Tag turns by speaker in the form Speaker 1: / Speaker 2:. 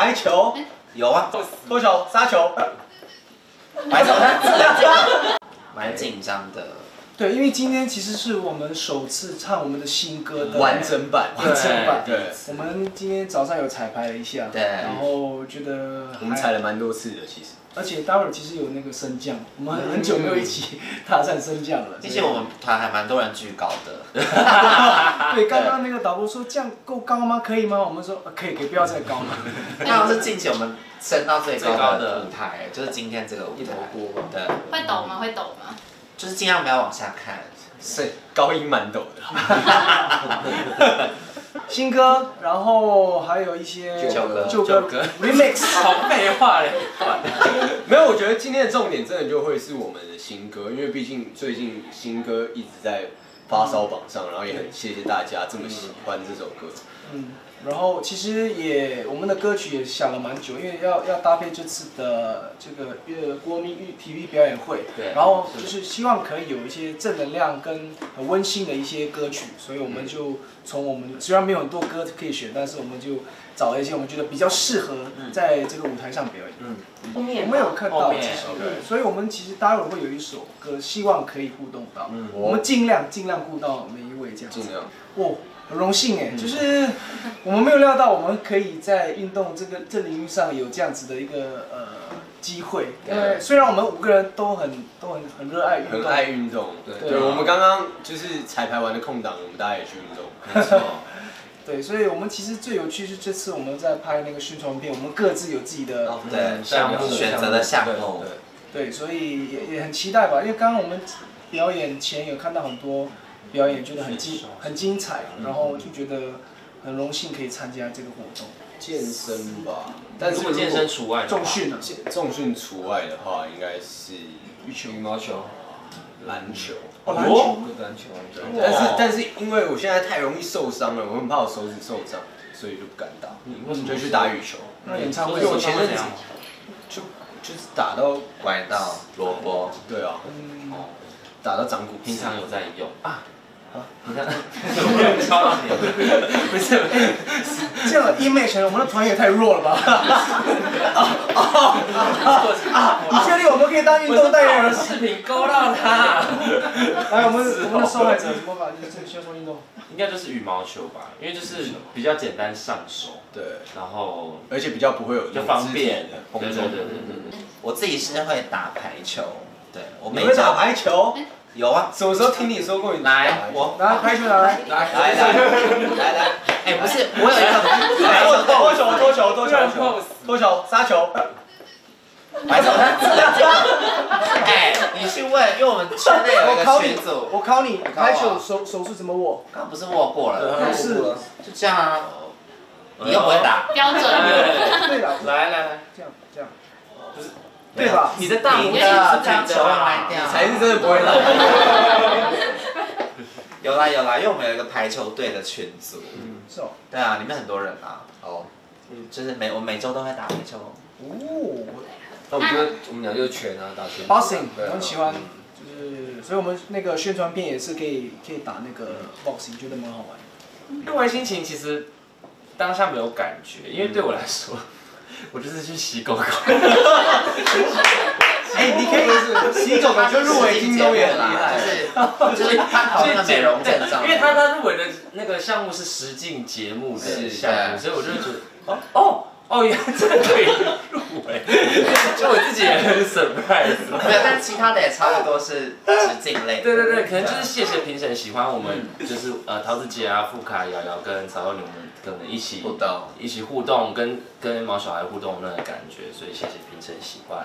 Speaker 1: 排球，
Speaker 2: 有啊，
Speaker 1: 脱球，杀球，
Speaker 2: 白球 蛮紧张的，
Speaker 3: 对，因为今天其实是我们首次唱我们的新歌的
Speaker 1: 完整版，
Speaker 3: 完整版。
Speaker 1: 对，
Speaker 3: 我们今天早上有彩排了一下，
Speaker 2: 对
Speaker 3: 然后觉得
Speaker 1: 我们踩了蛮多次的，其实。
Speaker 3: 而且待会儿其实有那个升降，我们很很久没有一起踏上升降了。
Speaker 2: 而且我们团还蛮多人巨高的，
Speaker 3: 对刚刚那个导播说这样够高吗？可以吗？我们说、呃可以，可以，不要再高了。
Speaker 2: 那好像是近期我们升到最
Speaker 4: 最高的
Speaker 2: 高的舞台，就是今天这个舞台，对，
Speaker 5: 会抖吗？会抖吗？
Speaker 2: 就是尽量不要往下看，
Speaker 1: 是高音蛮陡的，
Speaker 3: 新歌，然后还有一些
Speaker 2: 旧歌
Speaker 3: 旧歌 remix。
Speaker 4: 好废话嘞，
Speaker 1: 没有，我觉得今天的重点真的就会是我们的新歌，因为毕竟最近新歌一直在发烧榜上，然后也很谢谢大家这么喜欢这首歌。
Speaker 3: 嗯，然后其实也我们的歌曲也想了蛮久，因为要要搭配这次的这个呃国民育 T V 表演会，
Speaker 4: 对。
Speaker 3: 然后就是希望可以有一些正能量跟很温馨的一些歌曲，所以我们就从我们虽然没有很多歌可以选，但是我们就找了一些我们觉得比较适合在这个舞台上表演。
Speaker 2: 嗯，
Speaker 5: 后面。
Speaker 3: 我们有看到对，所以我们其实待会儿会有一首歌，希望可以互动到，
Speaker 1: 嗯。
Speaker 3: 我们尽量尽量顾到每一位这样子。
Speaker 1: 尽量。
Speaker 3: 哦，很荣幸哎，就是我们没有料到我们可以在运动这个这领域上有这样子的一个呃机会。对虽然我们五个人都很都很很热爱运动，
Speaker 1: 很爱运动，
Speaker 3: 对
Speaker 1: 对，我们刚刚就是彩排完的空档，我们大家也去运动。
Speaker 4: 没错，
Speaker 3: 对，所以我们其实最有趣是这次我们在拍那个宣传片，我们各自有自己的
Speaker 4: 项目
Speaker 2: 选择的项目，
Speaker 3: 对，所以也也很期待吧。因为刚刚我们表演前有看到很多表演，觉得很精很精彩，然后就觉得很荣幸可以参加这个活动。
Speaker 1: 健身吧，但是
Speaker 4: 如果健身除外
Speaker 3: 重训啊，
Speaker 1: 重训。除外的话，应该是
Speaker 3: 羽球。
Speaker 4: 羽毛球，
Speaker 1: 篮球。
Speaker 3: 哦，篮球。
Speaker 4: 篮球，
Speaker 1: 但是但是因为我现在太容易受伤了，我很怕我手指受伤，所以就不敢打，
Speaker 4: 为什么
Speaker 1: 就去打羽球。
Speaker 3: 那演唱会
Speaker 1: 因为我前阵子就就是打到
Speaker 2: 拐到萝卜，
Speaker 1: 对啊，
Speaker 3: 嗯，
Speaker 1: 打到掌骨，
Speaker 4: 平常有在用啊？你看，敲到你了，不是，
Speaker 3: 这样的 image，我们的团也太弱了吧？啊，你确定我们可以当运动代言人？
Speaker 4: 视频勾到他，
Speaker 3: 来，我们我们的受害者怎么办？就是这个销售运动。
Speaker 4: 应该就是羽毛球吧，因为就是比较简单上手，
Speaker 1: 对，
Speaker 4: 然后
Speaker 1: 而且比较不会有
Speaker 4: 比较方便。对对对对对。
Speaker 2: 我自己是会打排球，对我每
Speaker 1: 你会打
Speaker 2: 周
Speaker 1: 排球？
Speaker 2: 有啊，
Speaker 1: 什么时候听你说过你
Speaker 2: 来我
Speaker 3: 来，排球拿来。
Speaker 1: 来
Speaker 2: 来来来来，哎，不是，我有一个排球队
Speaker 1: 脱球脱球脱球
Speaker 4: 突然 pose
Speaker 1: 脱球杀球，
Speaker 2: 排球哎，你去问，因为我们圈内有一个
Speaker 3: 我考你
Speaker 2: 群组，，
Speaker 3: 我考你，排球手手势怎么握？
Speaker 2: 刚刚不是握过了，
Speaker 3: 不是，
Speaker 2: 就这样啊，你又不会打，
Speaker 5: 标准。
Speaker 4: 哎
Speaker 3: 对了，
Speaker 4: 来来来，
Speaker 3: 这样这样，对吧？
Speaker 4: 你的大拇
Speaker 2: 你
Speaker 4: 指
Speaker 2: 的这样
Speaker 4: 是平
Speaker 2: 球会
Speaker 4: 的
Speaker 1: 才是真的不会打。
Speaker 2: 有啦有啦，因为我们有一个排球队的群组，嗯
Speaker 3: 是哦。
Speaker 2: 对啊，里面很多人啊，
Speaker 1: 哦，
Speaker 2: 就是每我每周都会打排球，
Speaker 3: 哦
Speaker 6: 那我们就我们俩就是拳啊，打拳。
Speaker 3: ，boxing，我很喜欢，就是，所以我们那个宣传片也是可以可以打那个 boxing，觉得蛮好玩。
Speaker 4: 录完心情其实当下没有感觉，因为对我来说，我就是去洗狗狗。
Speaker 1: 哎，你可以洗狗狗就入围金钟也很厉害。
Speaker 2: 就是就是美容证上，
Speaker 4: 因为他他入围的那个项目是实境节目的
Speaker 2: 是
Speaker 4: 项目，所以我就觉得哦哦哦，原来这个就我自己也很 surprise。
Speaker 2: 没有，但其他的也差不多是直径类。
Speaker 4: 对对对，可能就是谢谢评审喜欢我们，就是呃桃子姐啊、富卡、瑶瑶跟曹佑你们跟我们一起
Speaker 2: 互动
Speaker 4: 一起互动，跟跟毛小孩互动那个感觉，所以谢谢评审喜欢。